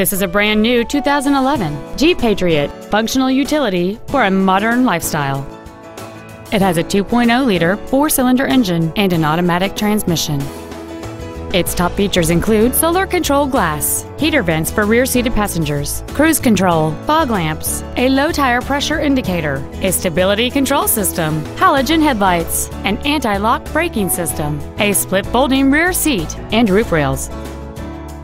This is a brand new 2011 Jeep Patriot, functional utility for a modern lifestyle. It has a 2.0-liter four-cylinder engine and an automatic transmission. Its top features include solar control glass, heater vents for rear-seated passengers, cruise control, fog lamps, a low tire pressure indicator, a stability control system, halogen headlights, an anti-lock braking system, a split folding rear seat, and roof rails.